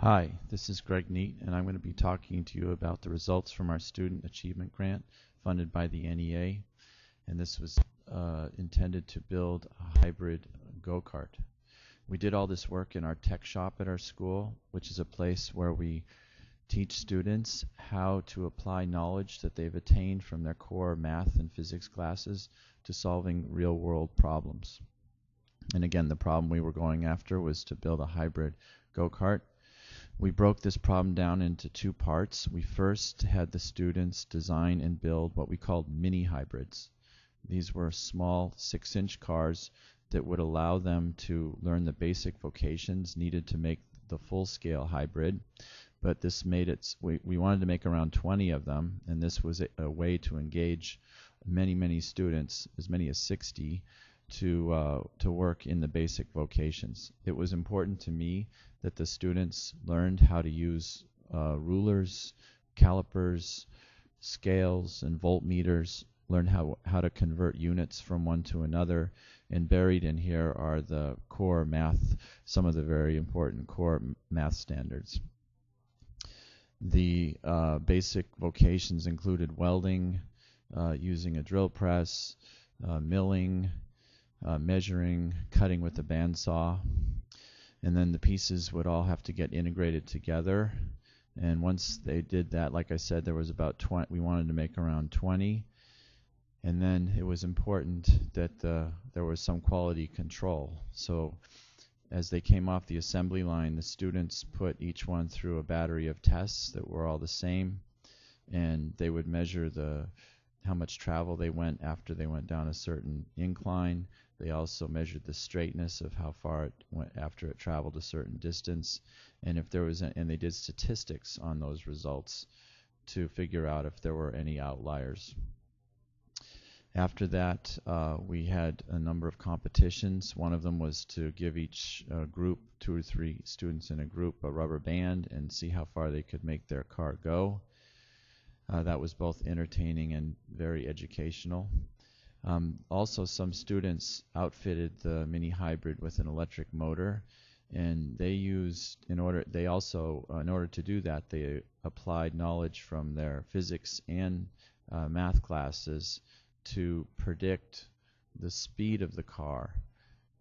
Hi, this is Greg Neat, and I'm going to be talking to you about the results from our Student Achievement Grant funded by the NEA. And this was uh, intended to build a hybrid go-kart. We did all this work in our tech shop at our school, which is a place where we teach students how to apply knowledge that they've attained from their core math and physics classes to solving real-world problems. And again, the problem we were going after was to build a hybrid go-kart we broke this problem down into two parts. We first had the students design and build what we called mini hybrids. These were small six inch cars that would allow them to learn the basic vocations needed to make the full scale hybrid. But this made it, we, we wanted to make around 20 of them, and this was a, a way to engage many, many students, as many as 60, to uh, to work in the basic vocations. It was important to me that the students learned how to use uh, rulers, calipers, scales, and voltmeters. Learn how how to convert units from one to another. And buried in here are the core math, some of the very important core math standards. The uh, basic vocations included welding, uh, using a drill press, uh, milling, uh, measuring, cutting with a bandsaw, and then the pieces would all have to get integrated together. And once they did that, like I said, there was about 20. We wanted to make around 20, and then it was important that uh, there was some quality control. So as they came off the assembly line, the students put each one through a battery of tests that were all the same, and they would measure the how much travel they went after they went down a certain incline. They also measured the straightness of how far it went after it traveled a certain distance, and if there was, a, and they did statistics on those results to figure out if there were any outliers. After that, uh, we had a number of competitions. One of them was to give each uh, group, two or three students in a group, a rubber band and see how far they could make their car go. Uh, that was both entertaining and very educational. Um, also, some students outfitted the mini hybrid with an electric motor, and they used in order. They also, uh, in order to do that, they applied knowledge from their physics and uh, math classes to predict the speed of the car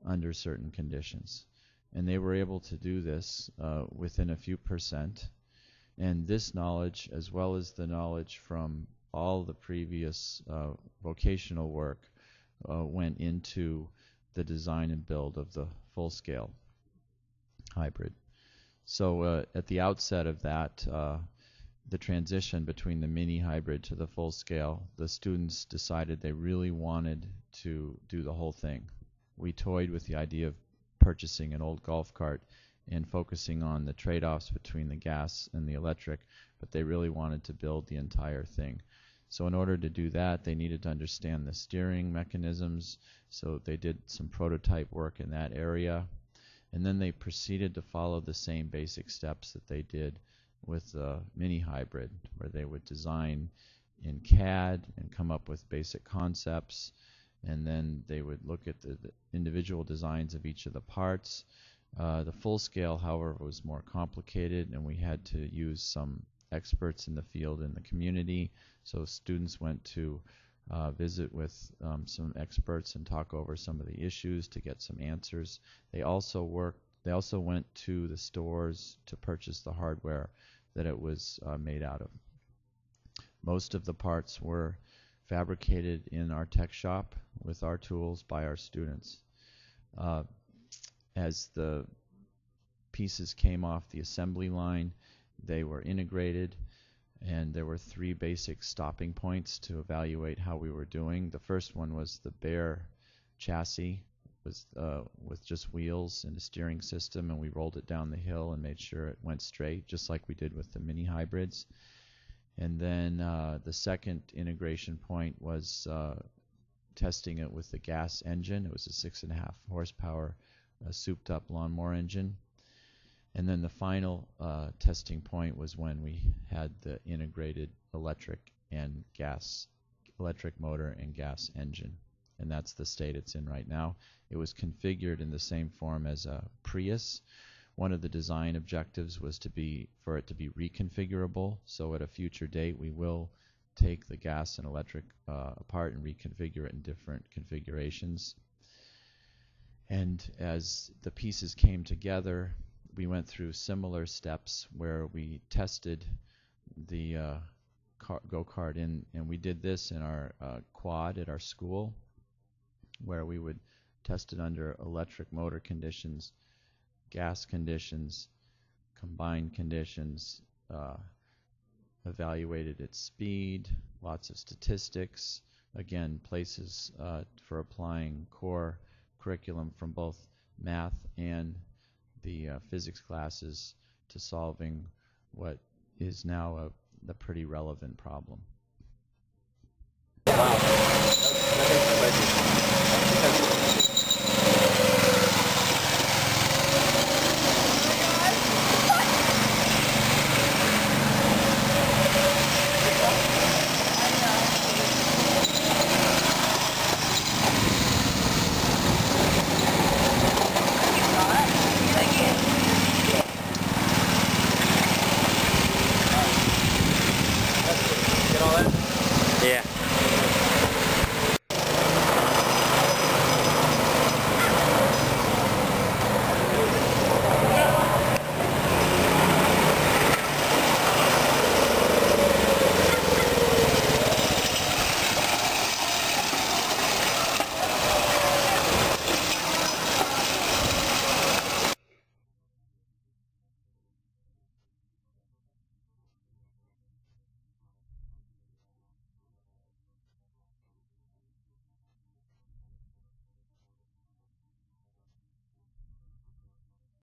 under certain conditions, and they were able to do this uh, within a few percent. And this knowledge, as well as the knowledge from all the previous uh, vocational work, uh, went into the design and build of the full-scale hybrid. So uh, at the outset of that, uh, the transition between the mini hybrid to the full scale, the students decided they really wanted to do the whole thing. We toyed with the idea of purchasing an old golf cart and focusing on the trade-offs between the gas and the electric, but they really wanted to build the entire thing. So in order to do that, they needed to understand the steering mechanisms, so they did some prototype work in that area. And then they proceeded to follow the same basic steps that they did with the mini hybrid, where they would design in CAD and come up with basic concepts, and then they would look at the, the individual designs of each of the parts, uh, the full scale, however, was more complicated, and we had to use some experts in the field in the community. So students went to uh, visit with um, some experts and talk over some of the issues to get some answers. They also worked. They also went to the stores to purchase the hardware that it was uh, made out of. Most of the parts were fabricated in our tech shop with our tools by our students. Uh, as the pieces came off the assembly line, they were integrated, and there were three basic stopping points to evaluate how we were doing. The first one was the bare chassis was uh, with just wheels and a steering system, and we rolled it down the hill and made sure it went straight, just like we did with the mini hybrids. And then uh, the second integration point was uh, testing it with the gas engine. It was a six and a half horsepower a souped up lawnmower engine. And then the final uh, testing point was when we had the integrated electric and gas, electric motor and gas engine. And that's the state it's in right now. It was configured in the same form as a Prius, one of the design objectives was to be for it to be reconfigurable. So at a future date, we will take the gas and electric uh, apart and reconfigure it in different configurations. And as the pieces came together, we went through similar steps where we tested the uh, go-kart in, and we did this in our uh, quad at our school, where we would test it under electric motor conditions, gas conditions, combined conditions, uh, evaluated its speed, lots of statistics, again, places uh, for applying core curriculum from both math and the uh, physics classes to solving what is now a, a pretty relevant problem. Wow.